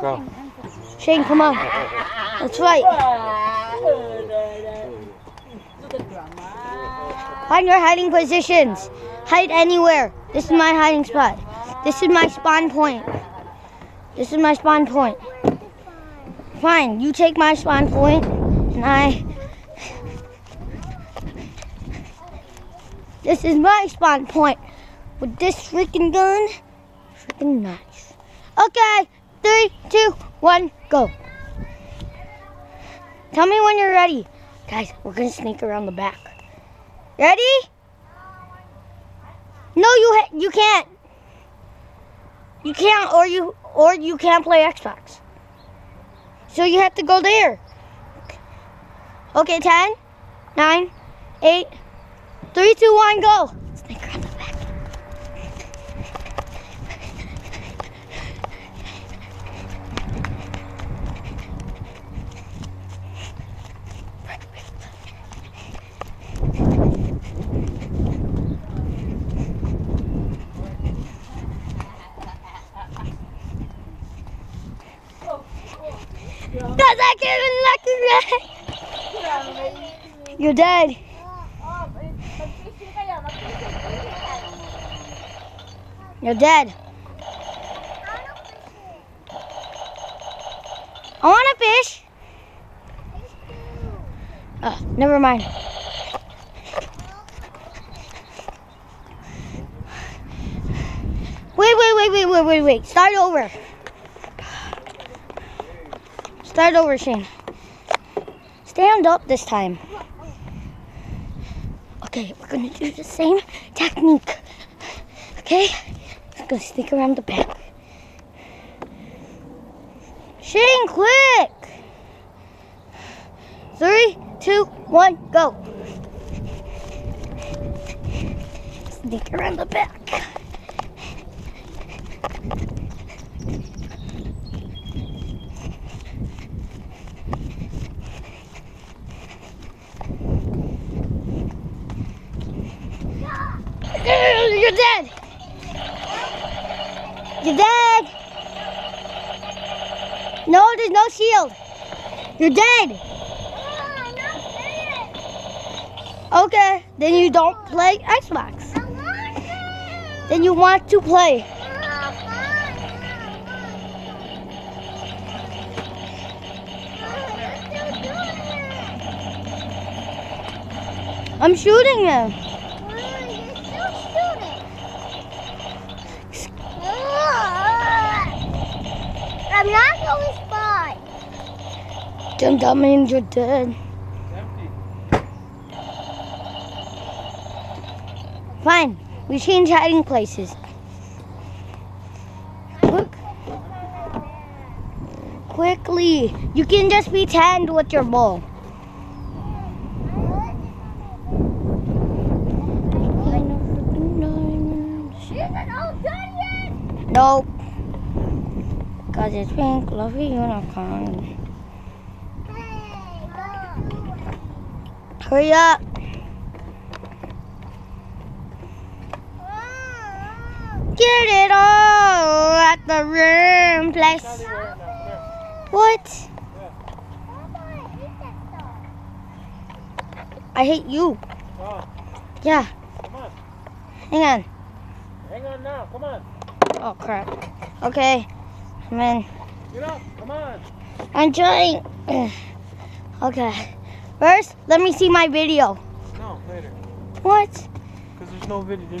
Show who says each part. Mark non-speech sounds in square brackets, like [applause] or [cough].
Speaker 1: Go.
Speaker 2: Shane, come on. That's right. Find your hiding positions. Hide anywhere. This is my hiding spot. This is my spawn point. This is my spawn point. Fine, you take my spawn point, and I. [laughs] This is my spawn point. With this freaking gun, freaking nice. Okay, three, two, one, go. Tell me when you're ready. Guys, we're gonna sneak around the back. Ready? No, you you can't. You can't, or you or you can't play Xbox. So you have to go there. Okay, 10, 9, 8, 3, 2, 1, go. Sneak around the back. Cause I can't even lucky You're dead. You're dead. I want a fish. Oh, never mind. Wait, wait, wait, wait, wait, wait, wait. Start over. Start over, Shane. Stand up this time. Okay, we're gonna do the same technique. Okay? I'm gonna sneak around the back. Shane, quick! Three, two, one, go. Sneak around the back. You're dead. You're dead. No, there's no shield. You're dead. Okay, then you don't play Xbox. Then you want to play. I'm shooting him.
Speaker 3: I'm not going to spy.
Speaker 2: Then that means you're dead.
Speaker 1: Empty.
Speaker 2: Fine, we change hiding places. Quick, quickly, you can just pretend with your ball.
Speaker 3: Isn't all done yet?
Speaker 2: Nope. Cause it's pink, fluffy unicorn. Hurry up. Get it all at the room place.
Speaker 1: Not even right now. Here.
Speaker 2: What? I hate you.
Speaker 1: Oh,
Speaker 2: Yeah, hang on.
Speaker 1: Hang on now. Come on.
Speaker 2: Oh crap. Okay. I'm in.
Speaker 1: Get up. Come on.
Speaker 2: I'm trying. [clears throat] Okay. First, let me see my video.
Speaker 1: No, later.
Speaker 2: What?
Speaker 1: Because there's no video. There's